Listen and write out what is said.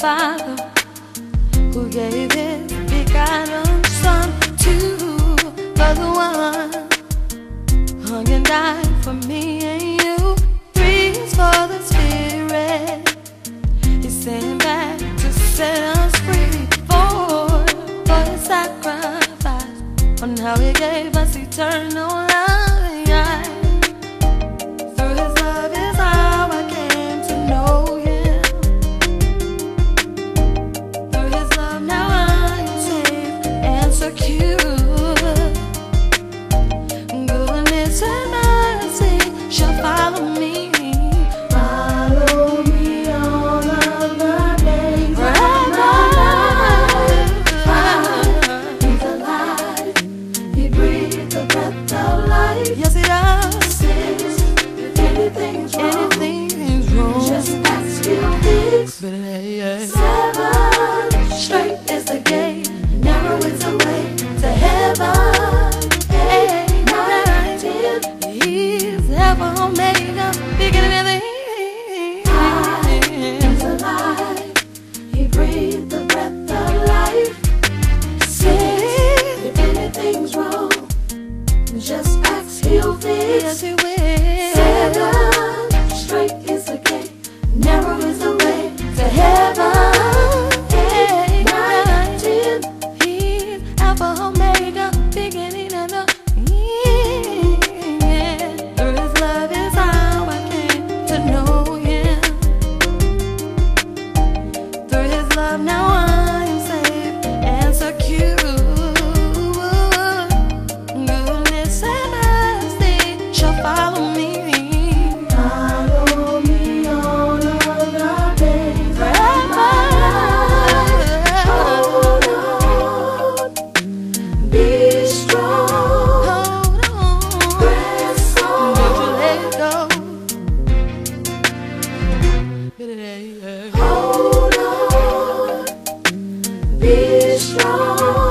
Father who gave His begotten Son to the one hung and died for me and you. Three is for the Spirit. He sent back to set us free. Four for His sacrifice on how He gave us eternal life. So cute. Just ask, he'll. Yes, he will. Seven straight Be strong.